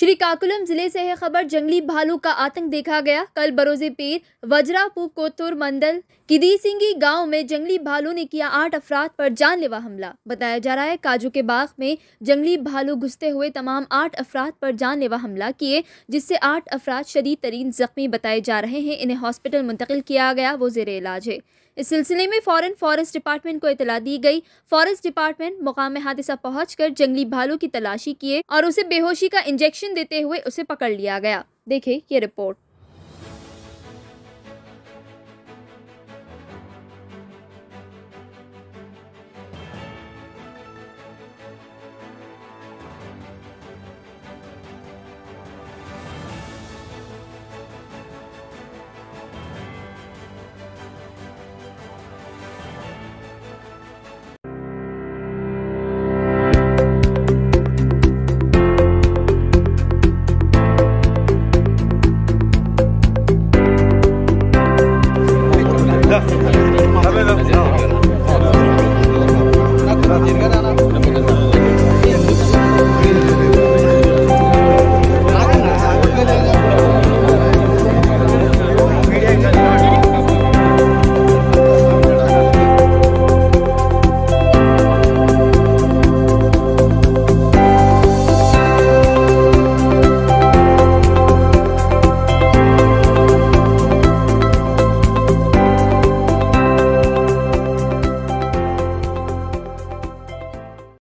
श्री काकुलम ज़िले से है खबर, जंगली भालू का आतंक देखा गया। कल बरोजे पीर वज्रापू कोतुर मंडल किदी सिंगी गाँव में जंगली भालू ने किया आठ अफराद पर जानलेवा हमला। बताया जा रहा है, काजू के बाग में जंगली भालू घुसते हुए तमाम आठ अफराद पर जानलेवा हमला किए, जिससे आठ अफराद शदीद तरीन जख्मी बताए जा रहे हैं। इन्हें हॉस्पिटल मुंतकिल किया गया, वो जेर इलाज है। इस सिलसिले में फ़ौरन फॉरेस्ट डिपार्टमेंट को इतला दी गई। फॉरेस्ट डिपार्टमेंट मुकाम हादसा पहुंचकर जंगली भालू की तलाशी किए और उसे बेहोशी का इंजेक्शन देते हुए उसे पकड़ लिया गया। देखे ये रिपोर्ट।